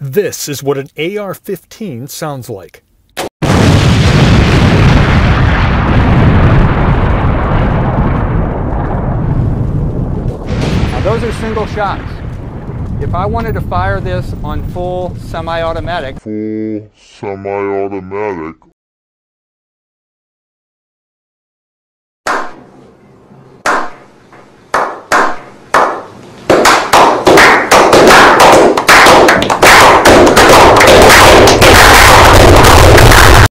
This is what an AR-15 sounds like. Now those are single shots. If I wanted to fire this on full semi-automatic, full semi-automatic,